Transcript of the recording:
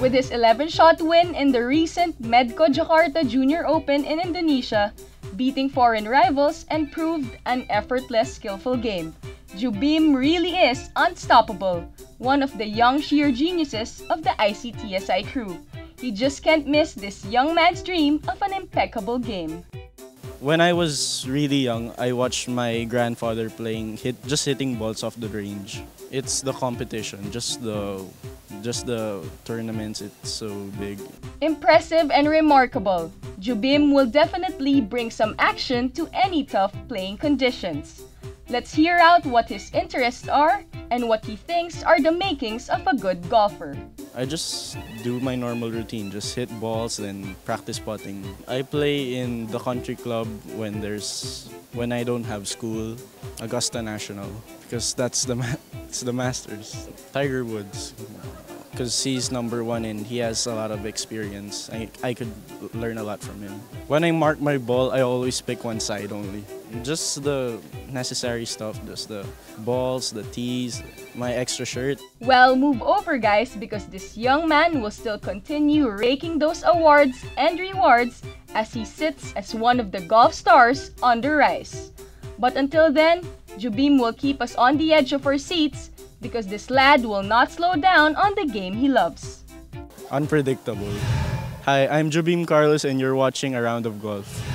With his 11-shot win in the recent Medco Jakarta Junior Open in Indonesia, beating foreign rivals and proved an effortless skillful game. Jobim really is unstoppable, one of the young sheer geniuses of the ICTSI crew. He just can't miss this young man's dream of an impeccable game. When I was really young, I watched my grandfather playing, hit, just hitting balls off the range. It's the competition, just the, just the tournaments. It's so big. Impressive and remarkable. Jobim will definitely bring some action to any tough playing conditions. Let's hear out what his interests are and what he thinks are the makings of a good golfer. I just do my normal routine, just hit balls and practice putting. I play in the country club when there's when I don't have school, Augusta National because that's the it's the Masters. Tiger Woods because he's number one and he has a lot of experience. I, I could learn a lot from him. When I mark my ball, I always pick one side only. Just the necessary stuff, just the balls, the tees, my extra shirt. Well, move over guys because this young man will still continue raking those awards and rewards as he sits as one of the golf stars on the rise. But until then, Jobim will keep us on the edge of our seats because this lad will not slow down on the game he loves. Unpredictable. Hi, I'm Jobim Carlos and you're watching A Round of Golf.